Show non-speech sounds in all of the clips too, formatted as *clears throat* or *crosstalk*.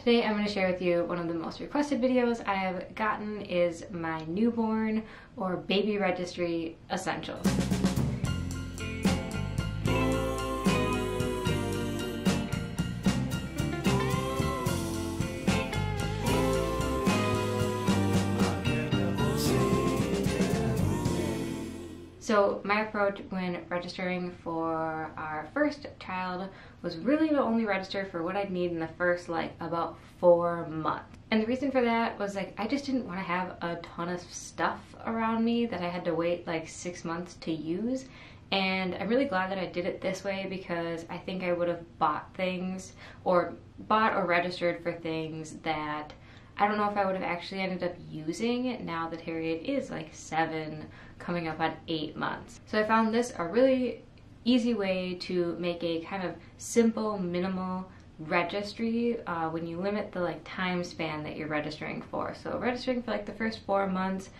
Today I'm going to share with you one of the most requested videos I have gotten is my newborn or baby registry essentials. So my approach when registering for our first child was really to only register for what I'd need in the first like about four months. And the reason for that was like I just didn't want to have a ton of stuff around me that I had to wait like six months to use. And I'm really glad that I did it this way because I think I would have bought things or bought or registered for things that I don't know if I would have actually ended up using now that Harriet is like seven, coming up on eight months. So I found this a really easy way to make a kind of simple, minimal registry uh, when you limit the like time span that you're registering for. So registering for like the first four months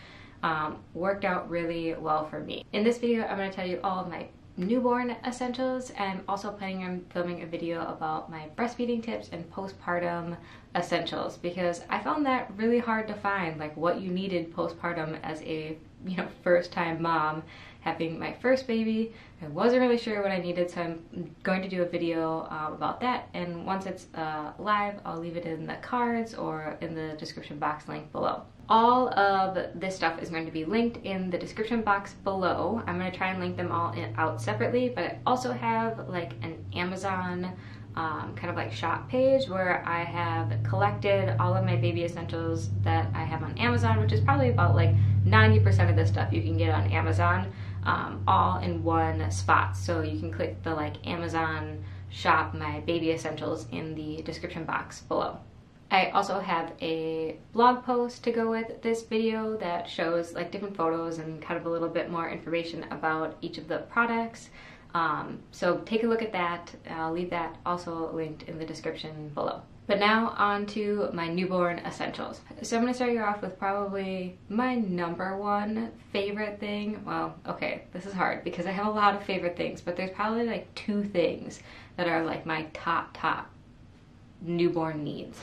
um, worked out really well for me. In this video, I'm going to tell you all of my newborn essentials and I'm also planning on filming a video about my breastfeeding tips and postpartum essentials because I found that really hard to find like what you needed postpartum as a you know first time mom having my first baby. I wasn't really sure what I needed so I'm going to do a video uh, about that. And once it's uh, live I'll leave it in the cards or in the description box link below. All of this stuff is going to be linked in the description box below. I'm going to try and link them all in, out separately, but I also have like an Amazon um, kind of like shop page where I have collected all of my baby essentials that I have on Amazon, which is probably about like 90% of the stuff you can get on Amazon, um, all in one spot. So you can click the like Amazon shop my baby essentials in the description box below. I also have a blog post to go with this video that shows like different photos and kind of a little bit more information about each of the products. Um, so take a look at that. I'll leave that also linked in the description below. But now on to my newborn essentials. So I'm gonna start you off with probably my number one favorite thing. Well, okay, this is hard because I have a lot of favorite things, but there's probably like two things that are like my top, top newborn needs.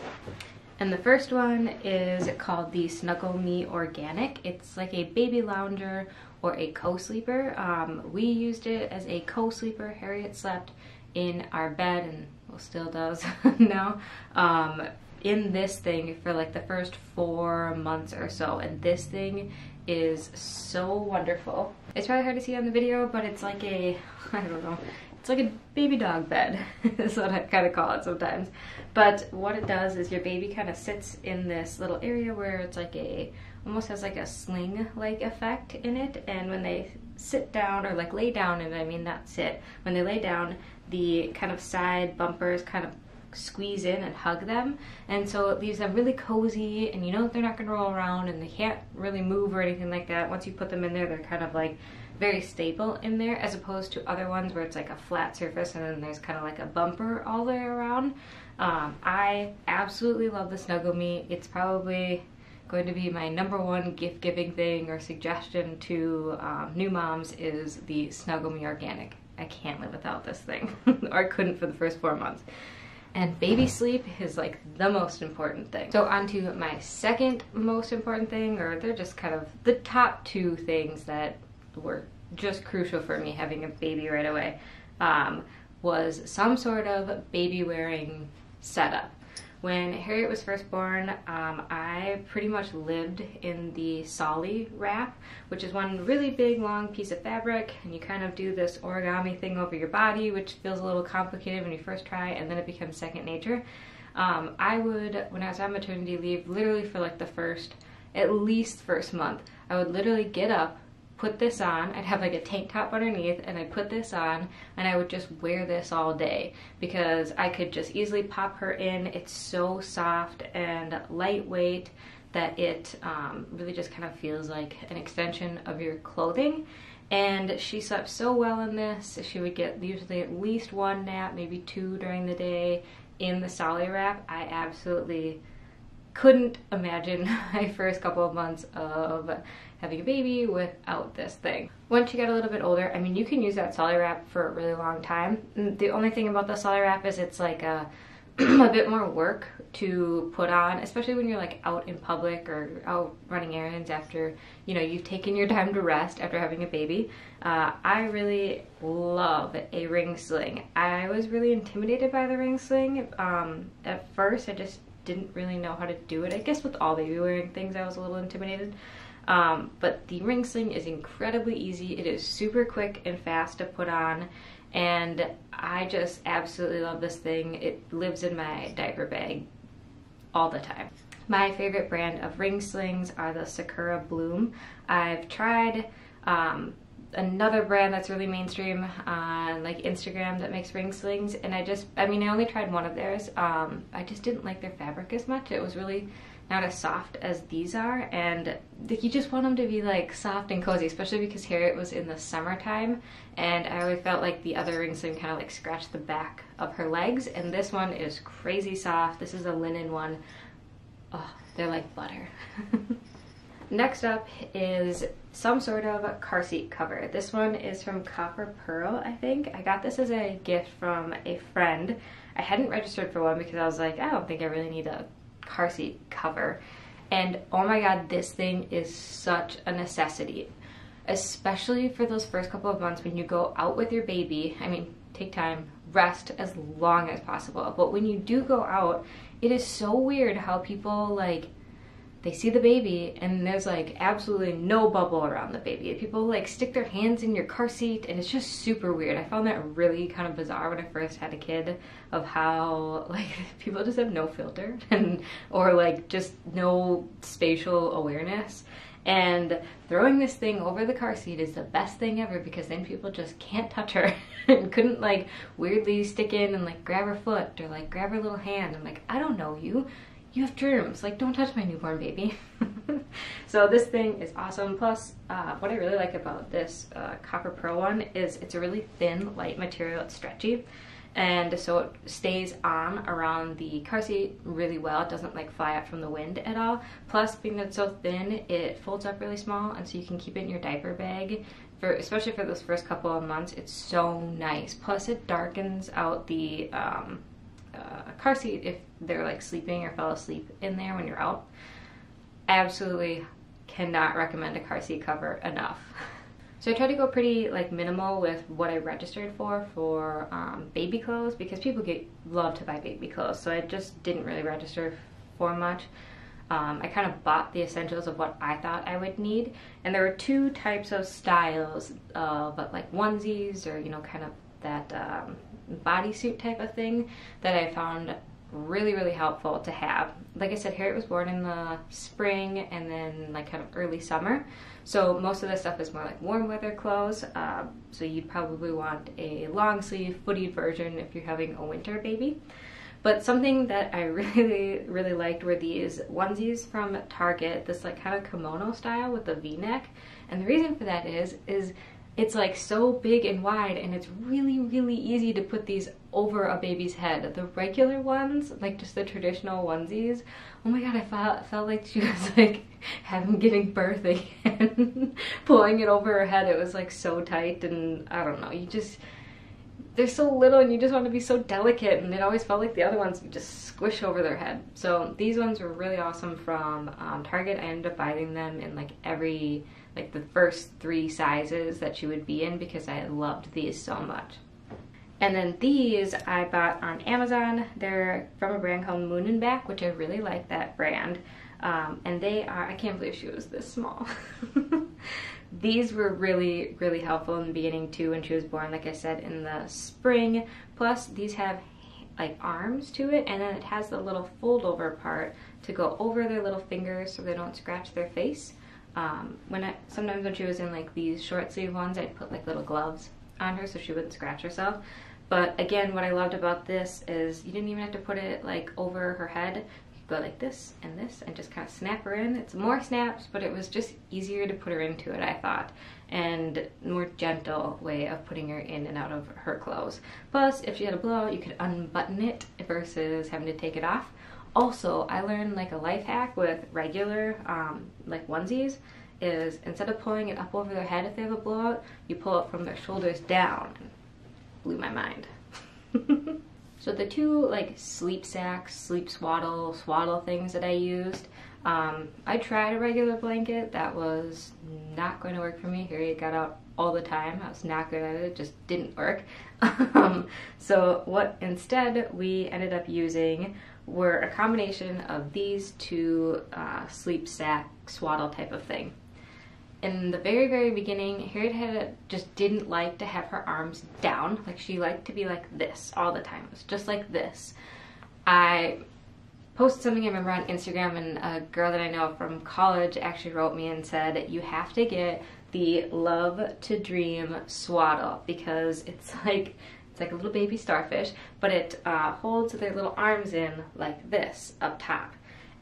And the first one is called the Snuggle Me Organic. It's like a baby lounger or a co-sleeper. Um, we used it as a co-sleeper. Harriet slept in our bed and well still does *laughs* now um, in this thing for like the first four months or so and this thing is so wonderful. It's probably hard to see on the video but it's like a *laughs* I don't know it's like a baby dog bed *laughs* is what I kind of call it sometimes. But what it does is your baby kind of sits in this little area where it's like a, almost has like a sling-like effect in it. And when they sit down or like lay down, and I mean not sit, when they lay down, the kind of side bumpers kind of squeeze in and hug them and so it leaves them really cozy and you know they're not going to roll around and they can't really move or anything like that once you put them in there they're kind of like very stable in there as opposed to other ones where it's like a flat surface and then there's kind of like a bumper all the way around. Um, I absolutely love the Snuggle Me. It's probably going to be my number one gift giving thing or suggestion to um, new moms is the Snuggle Me Organic. I can't live without this thing, *laughs* or I couldn't for the first four months. And baby sleep is like the most important thing. So on to my second most important thing, or they're just kind of the top two things that were just crucial for me having a baby right away um, was some sort of baby wearing setup. When Harriet was first born, um, I pretty much lived in the Solly wrap, which is one really big long piece of fabric, and you kind of do this origami thing over your body, which feels a little complicated when you first try, and then it becomes second nature. Um, I would, when I was on maternity leave, literally for like the first, at least first month, I would literally get up, put this on. I'd have like a tank top underneath and I'd put this on and I would just wear this all day because I could just easily pop her in. It's so soft and lightweight that it um, really just kind of feels like an extension of your clothing. And she slept so well in this. She would get usually at least one nap, maybe two during the day in the Solly wrap. I absolutely couldn't imagine *laughs* my first couple of months of having a baby without this thing. Once you get a little bit older, I mean, you can use that Solly wrap for a really long time. The only thing about the Solly wrap is it's like a *clears throat* a bit more work to put on, especially when you're like out in public or out running errands after, you know, you've taken your *laughs* time to rest after having a baby. Uh, I really love a ring sling. I was really intimidated by the ring sling. Um, at first, I just didn't really know how to do it. I guess with all baby wearing things, I was a little intimidated. Um, but the ring sling is incredibly easy. It is super quick and fast to put on and I just absolutely love this thing. It lives in my diaper bag all the time. My favorite brand of ring slings are the Sakura Bloom. I've tried um, another brand that's really mainstream on like Instagram that makes ring slings and I just, I mean I only tried one of theirs. Um, I just didn't like their fabric as much. It was really not as soft as these are and you just want them to be like soft and cozy especially because here it was in the summertime and I always felt like the other ring sling kind of like scratched the back of her legs and this one is crazy soft. This is a linen one. Oh they're like butter. *laughs* Next up is some sort of car seat cover. This one is from copper pearl I think. I got this as a gift from a friend. I hadn't registered for one because I was like I don't think I really need a car seat cover. And oh my god, this thing is such a necessity, especially for those first couple of months when you go out with your baby. I mean, take time, rest as long as possible. But when you do go out, it is so weird how people like they see the baby and there's like absolutely no bubble around the baby. People like stick their hands in your car seat and it's just super weird. I found that really kind of bizarre when I first had a kid of how *laughs* like people just have no filter *laughs* and or like just no spatial awareness. And throwing this thing over the car seat is the best thing ever because then people just can't touch her *laughs* and couldn't like weirdly stick in and like grab her foot or like grab her little hand. I'm like, I don't know you you have germs, like don't touch my newborn baby. *laughs* so this thing is awesome. Plus, uh, what I really like about this uh, Copper Pearl one is it's a really thin, light material, it's stretchy. And so it stays on around the car seat really well. It doesn't like fly out from the wind at all. Plus, being that it's so thin, it folds up really small and so you can keep it in your diaper bag for especially for those first couple of months it's so nice plus it darkens out the um, uh, car seat if they're like sleeping or fell asleep in there when you're out. I absolutely cannot recommend a car seat cover enough. *laughs* So I tried to go pretty like minimal with what I registered for for um, baby clothes because people get love to buy baby clothes. So I just didn't really register for much. Um, I kind of bought the essentials of what I thought I would need. And there were two types of styles, but like onesies or, you know, kind of that um, bodysuit type of thing that I found really really helpful to have. Like i said harriet was born in the spring and then like kind of early summer. So most of this stuff is more like warm weather clothes. Uh, so you'd probably want a long sleeve footed version if you're having a winter baby. But something that i *laughs* really really liked were these onesies from target this like kind of kimono style with a v-neck. And the reason for that is is it's like so big and wide and it's really really easy to put these over a baby's head. The regular ones like just the traditional onesies oh my god i felt, felt like she *laughs* was like having giving birth again *laughs* pulling it over her head. It was like so tight and i don't know you just they're so little and you just want to be so delicate and it always felt like the other ones just squish over their head. So these ones were really awesome from um, target. I ended up buying them in like every like the first three sizes that she would be in because I loved these so much. And then these I bought on Amazon. They're from a brand called Moon and Back, which I really like that brand. Um, and they are, I can't believe she was this small. *laughs* these were really, really helpful in the beginning too when she was born, like I said, in the spring. Plus these have like arms to it and then it has the little fold over part to go over their little fingers so they don't scratch their face um, when I sometimes when she was in like these short sleeve ones, I'd put like little gloves on her so she wouldn't scratch herself. But again, what I loved about this is you didn't even have to put it like over her head. You could go like this and this and just kind of snap her in. It's more snaps, but it was just easier to put her into it, I thought. And more gentle way of putting her in and out of her clothes. Plus, if she had a blowout, you could unbutton it versus having to take it off. Also, I learned like a life hack with regular um, like onesies is instead of pulling it up over their head if they have a blowout, you pull it from their shoulders down. Blew my mind. *laughs* so the two like sleep sacks, sleep swaddle, swaddle things that I used, um, I tried a regular blanket. That was not going to work for me. Harriet got out all the time. I was not good at it. It just didn't work. *laughs* um, so what instead we ended up using were a combination of these two uh, sleep sack swaddle type of thing. In the very, very beginning, Harriet had just didn't like to have her arms down. Like she liked to be like this all the time. It was just like this. I posted something I remember on Instagram, and a girl that I know from college actually wrote me and said, You have to get the Love to Dream swaddle because it's *laughs* like it's like a little baby starfish, but it uh, holds their little arms in like this up top.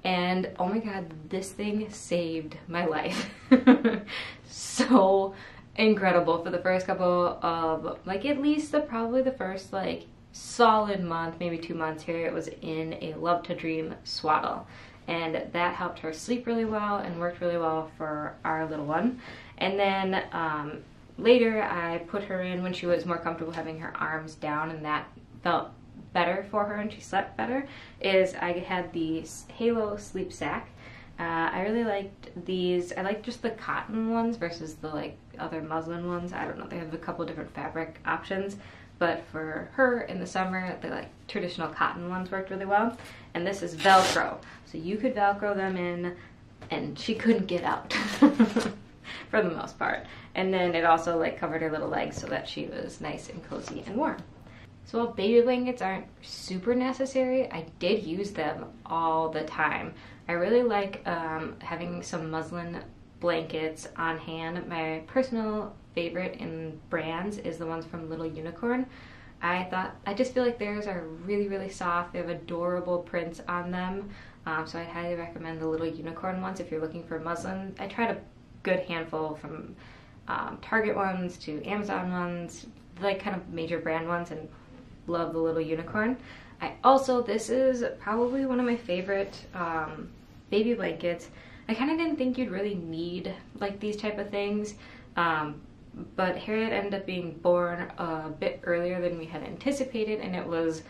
And oh my god, this thing saved my life. *laughs* so incredible for the first couple of like at least the probably the first like solid month, maybe two months here, it was in a Love to Dream swaddle. And that helped her sleep really well and worked really well for our little one. And then um, later I put her in when she was more comfortable having her arms down and that felt better for her and she slept better, is I had the Halo Sleep Sack. Uh, I really liked these. I like just the cotton ones versus the like other muslin ones. I don't know. They have a couple different fabric options but for her in the summer, the like traditional cotton ones worked really well. And this is Velcro. So you could Velcro them in and she couldn't get out *laughs* *laughs* for the most part. And then it also like covered her little legs so that she was nice and cozy and warm. So while baby blankets aren't super necessary, I did use them all the time. I really like um, having some muslin blankets on hand. My personal favorite in brands is the ones from Little Unicorn. I thought, I just feel like theirs are really, really soft. They have adorable prints on them. Um, so I highly recommend the Little Unicorn ones if you're looking for muslin. I try a good handful from um, Target ones to Amazon ones, like kind of major brand ones, and love the Little Unicorn. I also, this is probably one of my favorite um, baby blankets. I kind of didn't think you'd really need like these type of things. Um, but Harriet ended up being born a bit earlier than we had anticipated, and it was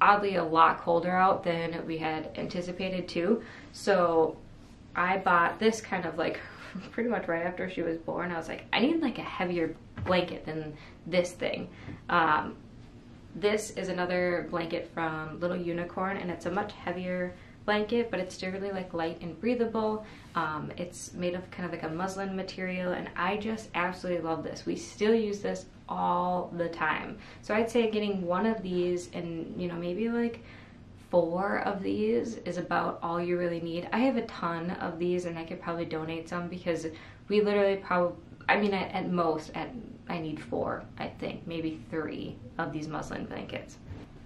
oddly a lot colder out than we had anticipated too. So I bought this kind of like *laughs* pretty much right after she was born. I was like, I need like a heavier blanket than this thing. Um, this is another blanket from Little Unicorn, and it's a much heavier blanket, but it's still really like light and breathable. Um, it's made of kind of like a muslin material, and I just absolutely love this. We still use this all the time. So I'd say getting one of these and, you know, maybe like four of these is about all you really need. I have a ton of these and I could probably donate some because we literally probably, I mean, at, at most, at I need four, I think, maybe three of these muslin blankets.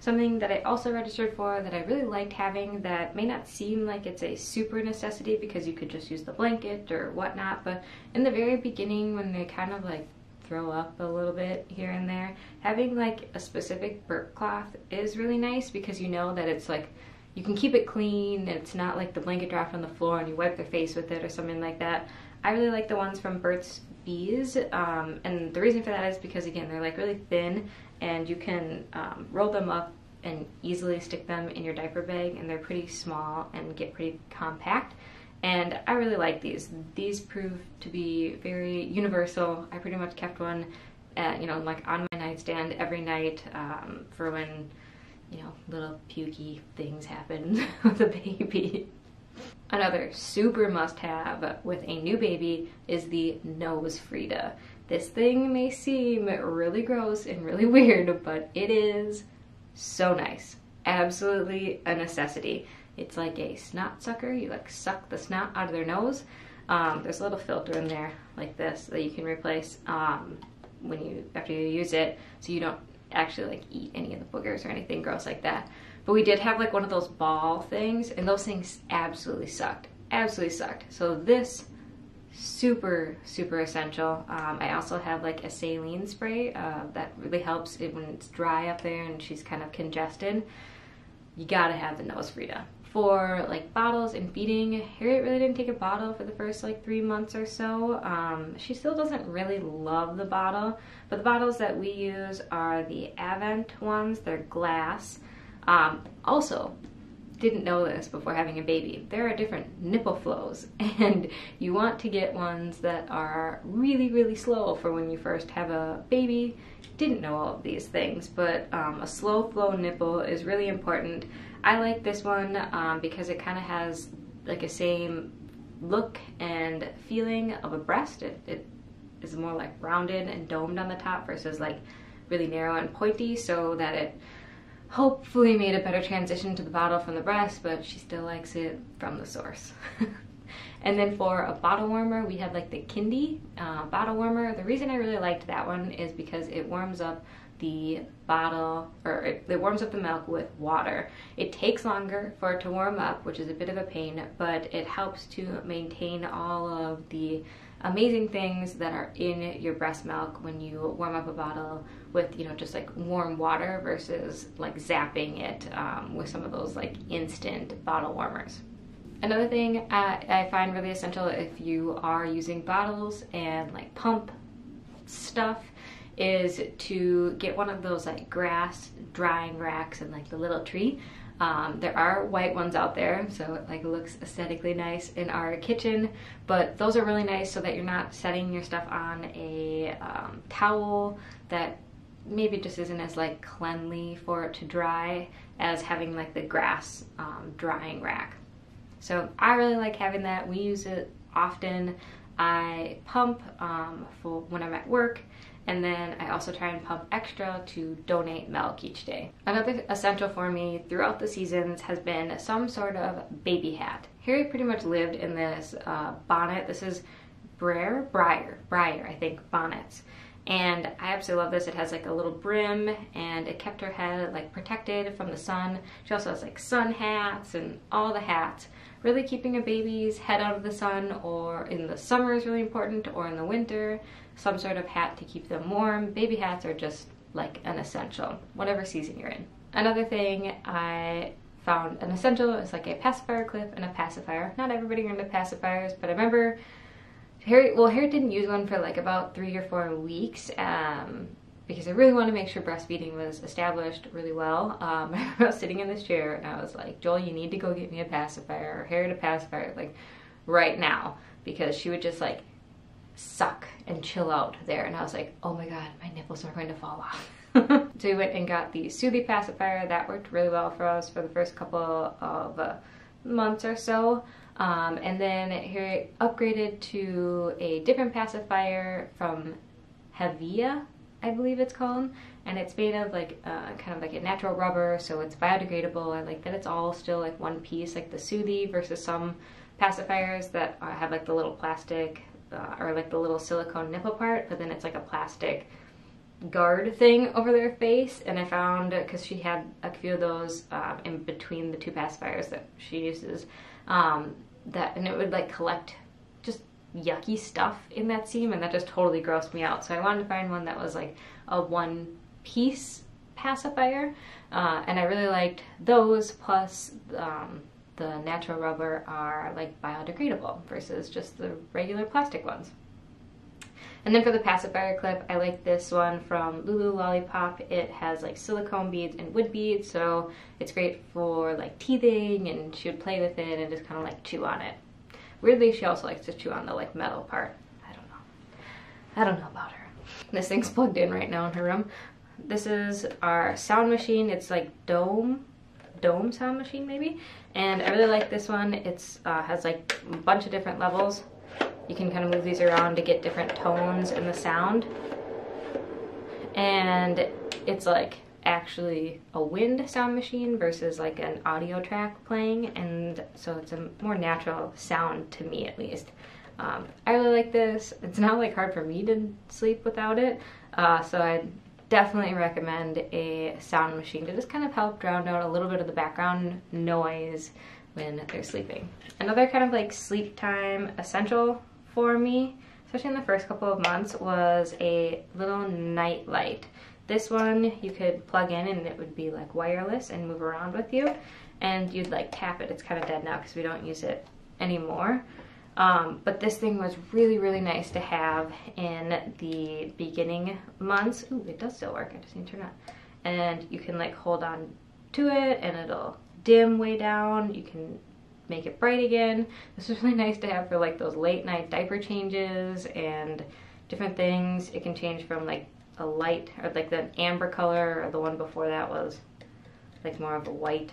Something that I also registered for that I really liked having that may not seem like it's a super necessity because you could just use the blanket or whatnot, but in the very beginning when they kind of like throw up a little bit here and there, having like a specific burp cloth is really nice because you know that it's like you can keep it clean it's not like the blanket dropped on the floor and you wipe their face with it or something like that. I really like the ones from Burt's Bees um, and the reason for that is because again they're like really thin and you can um, roll them up and easily stick them in your diaper bag and they're pretty small and get pretty compact and I really like these. These prove to be very universal. I pretty much kept one, at, you know, like on my nightstand every night um, for when, you know, little pukey things happen *laughs* with a baby. Another super must-have with a new baby is the Nose Frida. This thing may seem really gross and really *laughs* weird, but it is so nice. Absolutely a necessity. It's like a snot sucker. You like suck the snot out of their nose. Um, there's a little filter in there like this that you can replace um, when you after you use it, so you don't actually like eat any of the boogers or anything gross like that. But we did have like one of those ball things, and those things absolutely sucked. Absolutely sucked. So this super super essential um, i also have like a saline spray uh, that really helps it when it's dry up there and she's kind of congested you gotta have the nose frida for like bottles and feeding harriet really didn't take a bottle for the first like three months or so um, she still doesn't really love the bottle but the bottles that we use are the avent ones they're glass Um, also, didn't know this before having a baby. There are different nipple flows, *laughs* and you want to get ones that are really, really slow for when you first have a baby. Didn't know all of these things, but um, a slow flow nipple is really important. I like this one um, because it kind of has like a same look and feeling of a breast. It, it is more like rounded and domed on the top versus like really narrow and pointy so that it hopefully made a better transition to the bottle from the breast, but she still likes it from the source. *laughs* and then for a bottle warmer, we have like the Kiinde uh, bottle warmer. The reason I really liked that one is because it warms up the bottle, or it, it, warms up the milk with water. It takes longer for it to warm up, which is a bit of a pain, but it helps to maintain all of the amazing things that are in your breast milk when you warm up a bottle with you know just like warm water versus like zapping it um, with some of those like instant bottle warmers. Another thing I, I find really essential if you are using bottles and like pump stuff is to get one of those like grass drying racks and like the little tree um, there are white ones out there, so it like looks aesthetically nice in our kitchen, but those are really nice so that you're not setting your stuff on a um, towel that maybe just isn't as like cleanly for it to dry as having like the grass um, drying rack. So I really like having that. We use it often. I pump um, for when I'm at work and then I also try and pump extra to donate milk each day. Another essential for me throughout the seasons has been some sort of baby hat. Harry pretty much lived in this uh, bonnet. This is Briar, Briar, Briar, I think, bonnets. And I absolutely love this. It has like a little brim and it kept her head like protected from the sun. She also has like sun hats and all the hats. Really keeping a baby's head out of the sun or in the summer is really important or in the winter some sort of hat to keep them warm. Baby hats are just like an essential, whatever season you're in. Another thing I found an essential is like a pacifier clip and a pacifier. Not everybody are into pacifiers, but I remember Harry, well, Harry didn't use one for like about three or four weeks um, because I really wanted to make sure breastfeeding was established really well. Um, *laughs* I was sitting in this chair and I was like, Joel, you need to go get me a pacifier or Harry to pacifier, like right now, because she would just like suck and chill out there. And I was like, oh my God, my nipples are going to fall off. *laughs* so we went and got the Soothie pacifier. That worked really well for us for the first couple of uh, months or so. Um, and then here upgraded to a different pacifier from Hevea, I believe it's called. And it's made of like uh, kind of like a natural rubber, so it's biodegradable. I like that it's all still like one piece, like the Soothie versus some pacifiers that have like the little plastic uh, or like the little silicone nipple part, but then it's like a plastic guard thing over their face. And I found, because she had a few of those um, in between the two pacifiers that she uses, um, that, and it would like collect just yucky stuff in that seam and that just totally grossed me out. So I wanted to find one that was like a one piece pacifier. Uh, and I really liked those plus um, the natural rubber are like biodegradable versus just the regular plastic ones. And then for the pacifier clip, I like this one from Loulou Lollipop. It has like silicone beads and wood beads, so it's great for like teething and she would play with it and just kind of like chew on it. Weirdly, she also likes to chew on the like metal part. I don't know. I don't know about her. This thing's plugged in right now in her room. This is our sound machine. It's like Dohm Dohm sound machine maybe. And I really like this one. It's uh, has like a bunch of different levels. You can kind of move these around to get different tones in the sound. And it's like actually a wind sound machine versus like an audio track playing and so it's a more natural sound to me at least. Um, I really like this. It's not like hard for me to sleep without it uh, so I definitely recommend a sound machine to just kind of help drown out a little bit of the background noise when they're sleeping. Another kind of like sleep time essential for me, especially in the first couple of months, was a little night light. This one you could plug in and it would be like wireless and move around with you and you'd like tap it. It's kind of dead now because we don't use it anymore. Um, but this thing was really, really nice to have in the beginning months. Ooh, it does still work. I just need to turn it on. And you can like hold on to it and it'll dim way down. You can make it bright again. This is *laughs* really nice to have for like those late night diaper changes and different things. It can change from like a light or like the amber color or the one before that was like more of a white.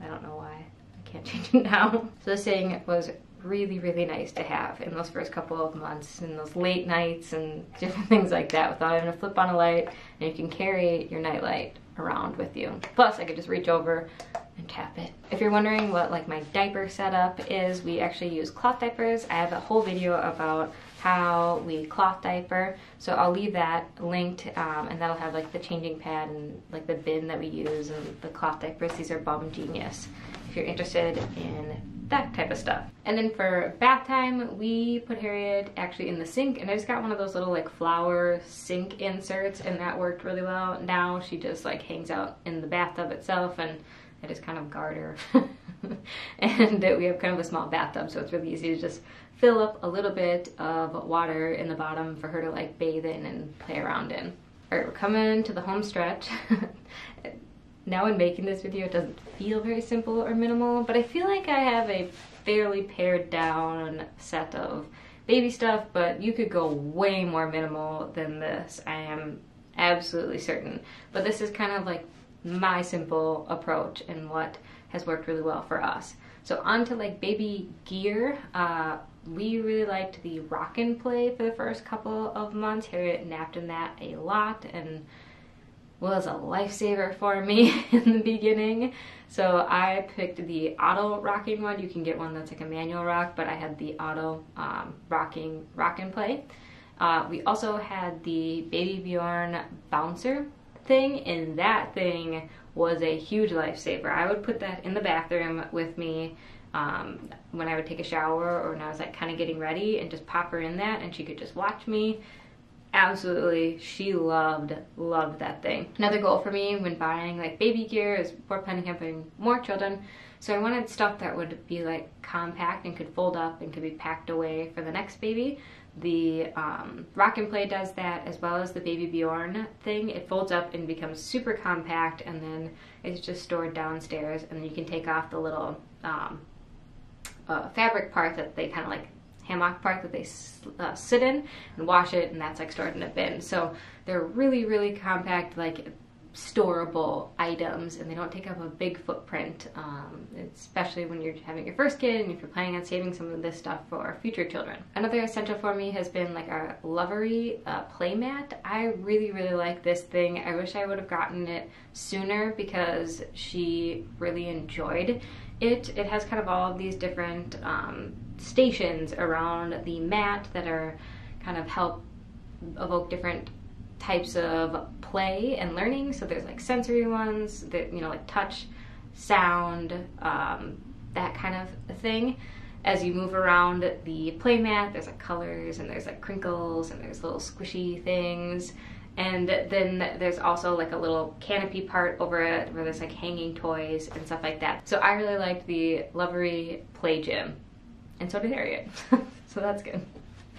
I don't know why. I can't *laughs* change it now. So this thing was really, really nice to have in those first couple of months and those late nights and *laughs* different things like that without having to flip on a light and you can carry your nightlight around with you. Plus I could just reach over and tap it. If you're wondering what like my diaper setup is, we actually use cloth diapers. I have a whole video about how we cloth diaper. So I'll leave that linked um, and that'll have like the changing pad and like the bin that we use and the cloth diapers. These are Bum Genius if you're interested in that type of stuff. And then for bath time, we put Harriet actually in the sink and I just got one of those little like flower sink inserts and that worked really well. Now she just like hangs out in the bathtub itself and I just kind of guard her. *laughs* and we have kind of a small bathtub so it's really easy to just fill up a little bit of water in the bottom for her to like bathe in and play around in. All right, we're coming to the home stretch. *laughs* now in making this video, it doesn't feel very simple or minimal, but I feel like I have a fairly pared down set of baby stuff, but you could go way more minimal than this. I am absolutely certain. But this is kind of like my simple approach and what has worked really well for us. So on to like baby gear. Uh, we really liked the rock and play for the first couple of months. Harriet napped in that a lot and was a lifesaver for me *laughs* in the beginning. So I picked the auto rocking one. You can get one that's like a manual rock, but I had the auto um, rocking rock and play. Uh, we also had the Baby Bjorn bouncer thing, and that thing was a huge lifesaver. I would put that in the bathroom with me um, when I would take a shower or when I was like kind of getting ready and just pop her in that and she could just watch me. Absolutely, she loved, loved that thing. Another goal for me when buying like baby gear is we're planning on having more children. So I wanted stuff that would be like compact and could fold up and could be packed away for the next baby. The um, Rock and Play does that as well as the Baby Bjorn thing. It folds up and becomes super compact and then it's just stored downstairs and then you can take off the little um, uh, fabric part that they kind of like hammock part that they uh, sit in and wash it and that's like stored in a bin. So they're really, really compact, like storable items and they don't take up a big footprint, um, especially when you're having your first kid and if you're planning on saving some of this stuff for future children. Another essential for me has been like a Lovevery uh, playmat. I really, really like this thing. I wish I would have gotten it sooner because she really enjoyed it. It has kind of all of these different um, stations around the mat that are kind of help evoke different types of play and learning. So there's like sensory ones that, you know, like touch, sound, um, that kind of thing. As you move around the playmat, there's like colors and there's like crinkles and there's little squishy things. And then there's also like a little canopy part over it where there's like hanging toys and stuff like that. So I really liked the Lovevery Play Gym. And so did Harriet. *laughs* so that's good.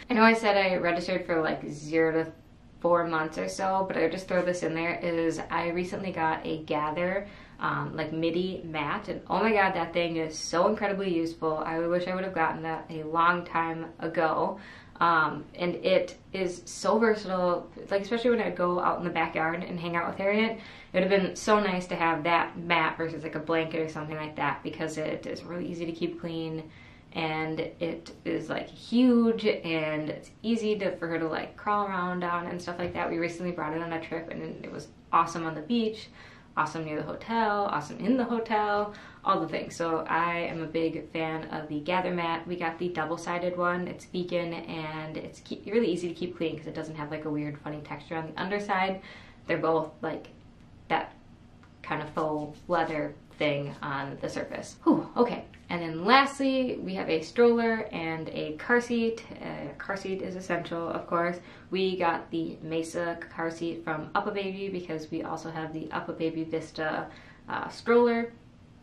I know I said I registered for like zero to four months or so, but I just throw this in there is I recently got a Gathre um, like midi mat and oh my god that thing is so incredibly useful. I wish I would have gotten that a long time ago. Um, and it is so versatile, like especially when I go out in the backyard and hang out with Harriet, it would have been so nice to have that mat versus like a blanket or something like that because it is really easy to keep clean. And it is like huge and it's easy to, for her to like crawl around on and stuff like that. We recently brought it on a trip and it was awesome on the beach awesome near the hotel, awesome in the hotel, all the things. So I am a big fan of the Gathre Mat. We got the double-sided one. It's vegan and it's really easy to keep clean because it doesn't have like a weird funny texture on the underside. They're both like that kind of faux leather thing on the surface. Whew, okay. And then lastly, we have a stroller and a car seat. Uh, car seat is essential, of course. We got the Mesa car seat from UPPAbaby because we also have the UPPAbaby Vista uh, stroller.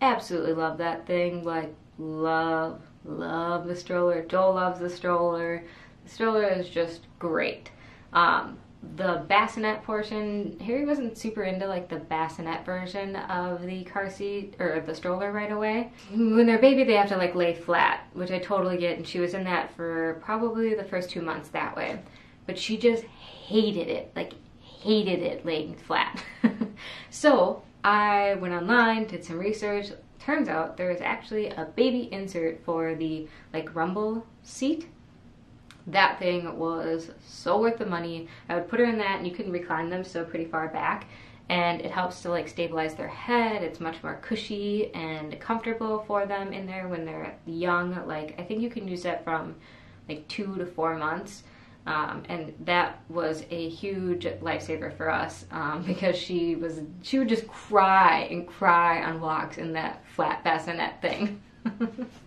Absolutely love that thing. Like, love, love the stroller. Joel loves the stroller. The stroller is just great. Um, the bassinet portion, Harry wasn't super into like the bassinet version of the car seat or the stroller right away. When they're baby, they have to like lay flat, which I totally get. And she was in that for probably the first two months that way. But she just hated it, like hated it laying flat. *laughs* so I went online, did some research. Turns out there is actually a baby insert for the like rumble seat that thing was so worth the money. I would put her in that and you couldn't recline them so pretty far back and it helps to like stabilize their head. It's much more cushy and comfortable for them in there when they're young. Like I think you can use that from like two to four months. Um, and that was a huge lifesaver for us um, *laughs* because she was she would just cry and cry on walks in that flat bassinet thing. *laughs*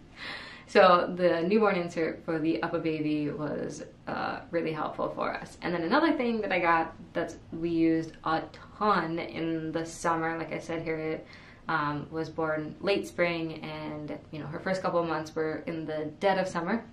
So the newborn insert for the UPPAbaby was uh, really helpful for us. And then another thing that I got that we used a ton in the summer, like I said, Harriet um, was born late spring and you know her first couple of months were in the dead of summer.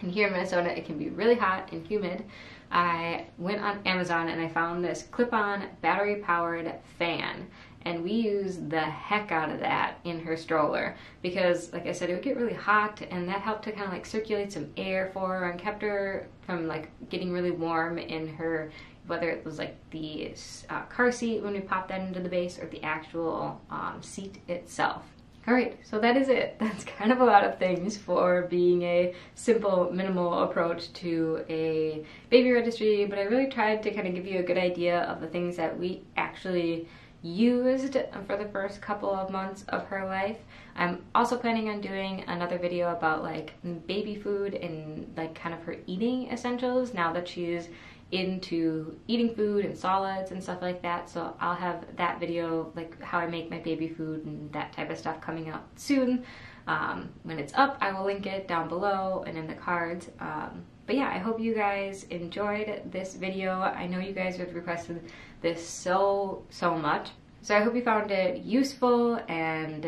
And here in Minnesota, it can be really hot and humid. I went on Amazon and I found this clip-on battery-powered fan and we used the heck out of that in her stroller because like I said it would get really hot and that helped to kind of like circulate some air for her and kept her from like getting really warm in her whether it was like the uh, car seat when we popped that into the base or the actual um, seat itself. Alright, so that is it. *laughs* That's kind of a lot of things for being a simple, minimal approach to a baby registry, but I really tried to kind of give you a good idea of the things that we actually used for the first couple of months of her life. I'm also planning on doing another video about like baby food and like kind of her eating essentials now that she's into eating food and solids and stuff like that. So I'll have that video, like how I make my baby food and that type of stuff coming out soon. Um, when it's up, I will link it down below and in the cards. Um, but yeah, I hope you guys enjoyed this video. I know you guys have requested this so, so much. So I hope you found it useful and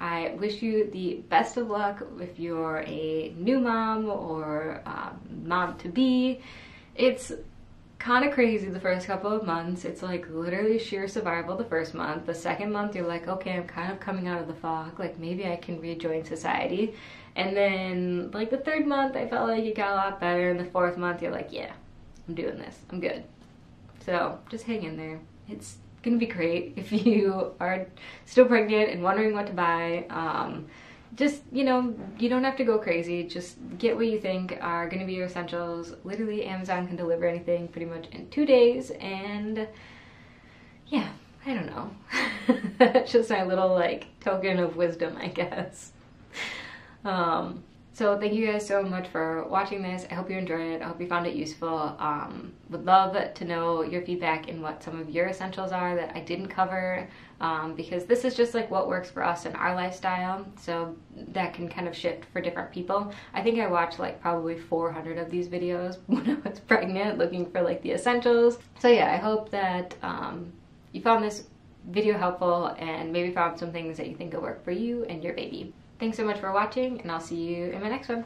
I wish you the best of luck if you're a new mom or mom to be. It's kind of crazy the first couple of months. It's like literally sheer survival the first month. The second month, you're like, okay, I'm kind of coming out of the fog. Like maybe I can rejoin society. And then like the third month, I felt like it got a lot better. And the fourth month, you're like, yeah, I'm doing this. I'm good. So just hang in there. It's gonna be great *laughs* if you are still pregnant and wondering what to buy. Um, just, you know, you don't have to go crazy. Just get what you think are gonna be your essentials. Literally, Amazon can deliver anything pretty much in two days. And yeah, I don't know. That's *laughs* just my little like token of wisdom, I guess. Um, so thank you guys so much for watching this. I hope you enjoyed it. I hope you found it useful. Um, would love to know your feedback and what some of your essentials are that I didn't cover um, because this is just like what works for us in our lifestyle. So that can kind of shift for different people. I think I watched like probably 400 of these videos *laughs* when I was pregnant looking for like the essentials. So yeah, I hope that um, you found this video helpful and maybe found some things that you think will work for you and your baby. Thanks so much for watching, and I'll see you in my next one.